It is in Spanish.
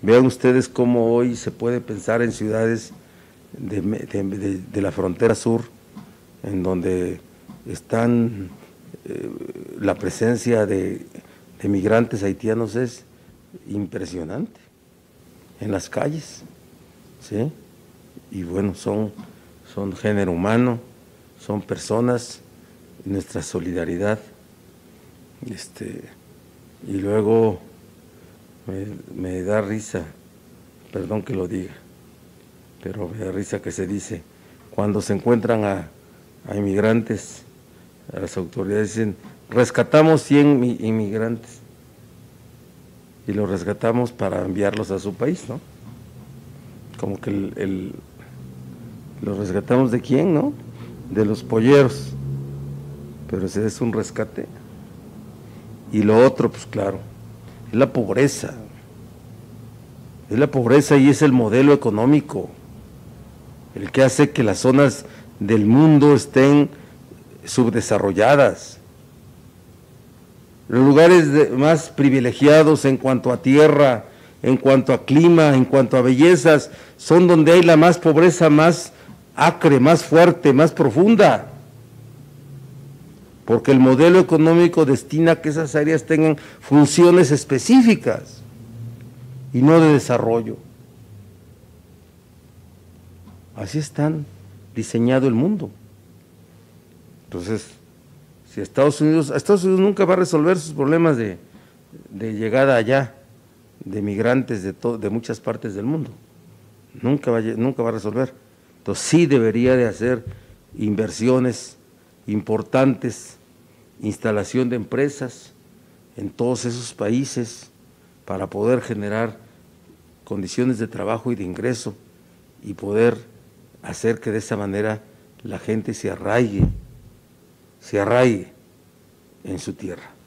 Vean ustedes cómo hoy se puede pensar en ciudades de, la frontera sur, en donde están eh, la presencia de, migrantes haitianos es impresionante en las calles, ¿sí? Y bueno, son, son género humano, son personas, nuestra solidaridad, este, y luego me, da risa, perdón que lo diga, pero me da risa que se dice, cuando se encuentran a, inmigrantes, las autoridades dicen, rescatamos 100 inmigrantes y los rescatamos para enviarlos a su país, ¿no? Como que el, los rescatamos de quién, ¿no? De los polleros, pero ese es un rescate. Y lo otro, pues claro, es la pobreza. Es la pobreza y es el modelo económico el que hace que las zonas del mundo estén subdesarrolladas. Los lugares más privilegiados en cuanto a tierra, en cuanto a clima, en cuanto a bellezas, son donde hay la más pobreza más acre, más fuerte, más profunda porque el modelo económico destina a que esas áreas tengan funciones específicas y no de desarrollo. Así están diseñado el mundo. Entonces, si Estados Unidos, Estados Unidos nunca va a resolver sus problemas de, llegada allá, de migrantes de, de muchas partes del mundo. Nunca va, nunca va a resolver. Entonces sí debería de hacer inversiones importantes instalación de empresas en todos esos países para poder generar condiciones de trabajo y de ingreso y poder hacer que de esa manera la gente se arraigue, se arraigue en su tierra.